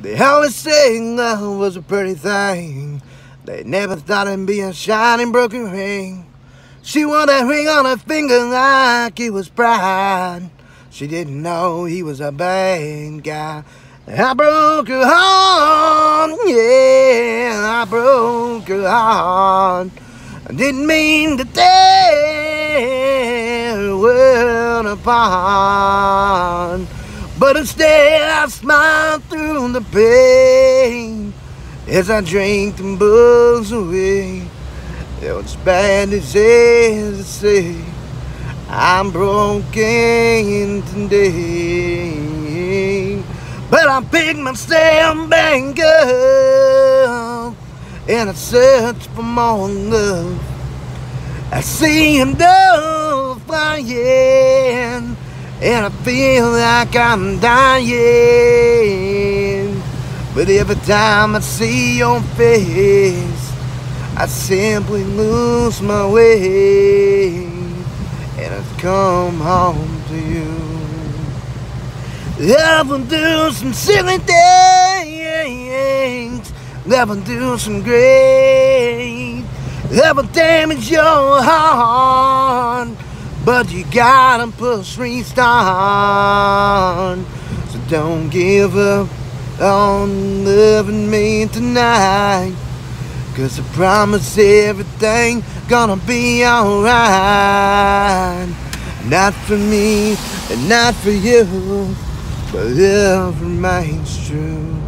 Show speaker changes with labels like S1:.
S1: They always say love was a pretty thing. They never thought it'd be a shining broken ring. She wore that ring on her finger like it was pride. She didn't know he was a bad guy. I broke her heart, yeah, I broke her heart. I didn't mean to tear the world apart. But instead I smiled through the pain as I drink them bugs away. It was bad as to say I'm broken today. But I picked myself back up and a search for more love. I see him flying and I feel like I'm dying. But every time I see your face, I simply lose my way, and I come home to you. Never do some silly things, never do some great, never damage your heart. But you gotta push restart. So don't give up on loving me tonight. Cause I promise everything gonna be alright. Not for me and not for you, but love remains true.